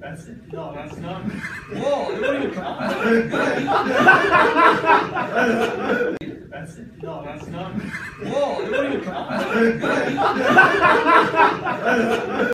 That's it. No, that's not. Whoa, you don't even count. That's it. No, that's not. Whoa, you don't even count.